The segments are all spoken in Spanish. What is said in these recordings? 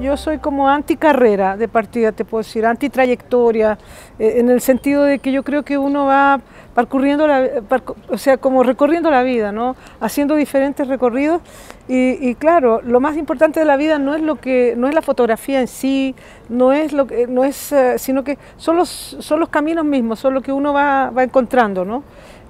Yo soy como anti-carrera de partida, te puedo decir, anti-trayectoria, eh, en el sentido de que yo creo que uno va parcurriendo, la, o sea, como recorriendo la vida, ¿no? Haciendo diferentes recorridos y, claro, lo más importante de la vida no es lo que, no es la fotografía en sí, no es lo que, no es, eh, sino que son los, son los caminos mismos, son lo que uno va, va encontrando, ¿no?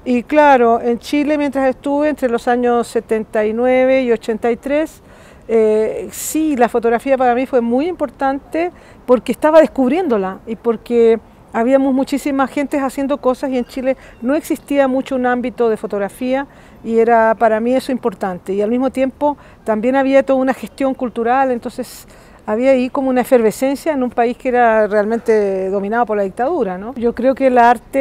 Y claro, en Chile mientras estuve entre los años 79 y 83, eh, sí, la fotografía para mí fue muy importante porque estaba descubriéndola y porque habíamos muchísimas gentes haciendo cosas y en Chile no existía mucho un ámbito de fotografía y era para mí eso importante. Y al mismo tiempo también había toda una gestión cultural, entonces había ahí como una efervescencia en un país que era realmente dominado por la dictadura. ¿no? Yo creo que el arte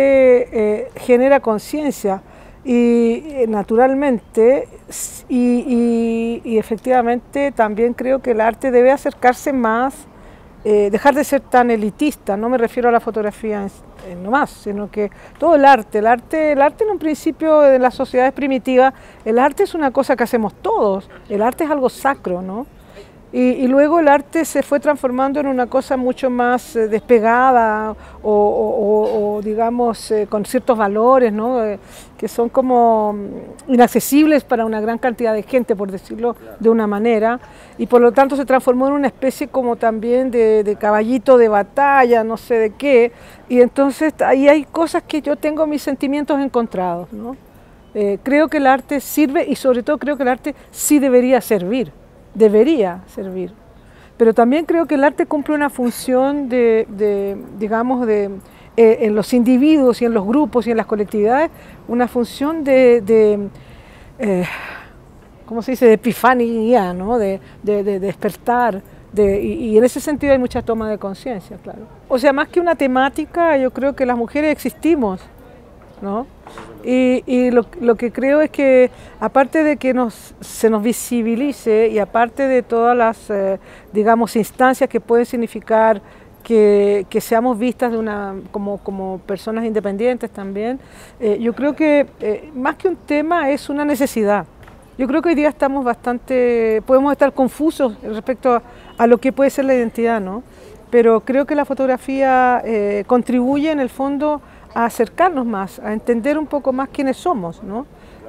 eh, genera conciencia y eh, naturalmente y, efectivamente también creo que el arte debe acercarse más, eh, dejar de ser tan elitista, no me refiero a la fotografía en, nomás, sino que todo el arte, el arte, el arte en un principio de las sociedades primitivas, el arte es una cosa que hacemos todos, el arte es algo sacro, ¿no? Y, luego el arte se fue transformando en una cosa mucho más eh, despegada o, digamos eh, con ciertos valores ¿no? Eh, que son como mm, inaccesibles para una gran cantidad de gente, por decirlo de una manera, y por lo tanto se transformó en una especie como también de, caballito de batalla, no sé de qué, y entonces ahí hay cosas que yo tengo mis sentimientos encontrados. ¿no? creo que el arte sirve y sobre todo creo que el arte sí debería servir debería servir. Pero también creo que el arte cumple una función de, digamos, de, eh, en los individuos y en los grupos y en las colectividades, una función de, de eh, ¿cómo se dice?, de epifanía, ¿no? de, despertar. Y, y, en ese sentido hay mucha toma de conciencia, claro. O sea, más que una temática, yo creo que las mujeres existimos, ¿no? Y, lo, que creo es que aparte de que nos, se nos visibilice y aparte de todas las, eh, digamos, instancias que pueden significar que, seamos vistas de una, como, como personas independientes también, eh, yo creo que eh, más que un tema es una necesidad. Yo creo que hoy día estamos bastante, podemos estar confusos respecto a, lo que puede ser la identidad, ¿no? Pero creo que la fotografía contribuye en el fondo a acercarnos más, a entender un poco más quiénes somos, ¿no?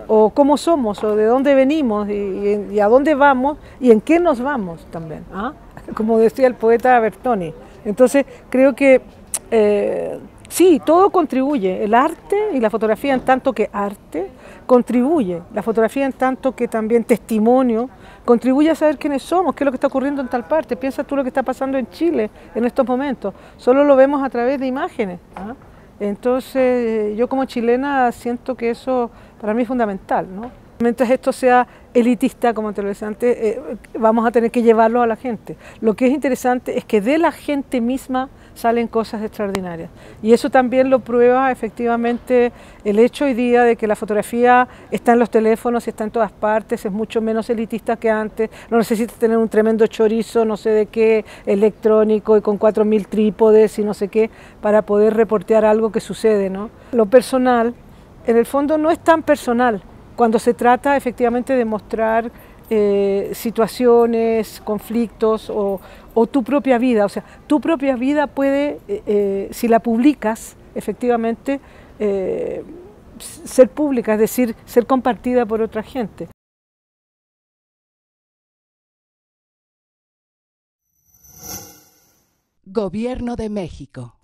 o cómo somos, o de dónde venimos, y, a dónde vamos, y en qué nos vamos también, ¿ah? como decía el poeta Bertoni. Entonces, creo que eh, sí, todo contribuye, el arte y la fotografía en tanto que arte contribuye, la fotografía en tanto que también testimonio, contribuye a saber quiénes somos, qué es lo que está ocurriendo en tal parte. Piensa tú lo que está pasando en Chile en estos momentos, solo lo vemos a través de imágenes. ¿ah? Entonces, yo como chilena siento que eso para mí es fundamental, ¿no? Mientras esto sea elitista, como te lo decía antes, eh, vamos a tener que llevarlo a la gente. Lo que es interesante es que de la gente misma salen cosas extraordinarias. Y eso también lo prueba efectivamente el hecho hoy día de que la fotografía está en los teléfonos y está en todas partes, es mucho menos elitista que antes, no necesitas tener un tremendo chorizo, no sé de qué, electrónico y con 4.000 trípodes y no sé qué, para poder reportear algo que sucede. ¿no? Lo personal, en el fondo no es tan personal cuando se trata efectivamente de mostrar eh, situaciones, conflictos o, tu propia vida. O sea, tu propia vida puede, eh, eh, si la publicas, efectivamente, ser pública, es decir, ser compartida por otra gente. Gobierno de México.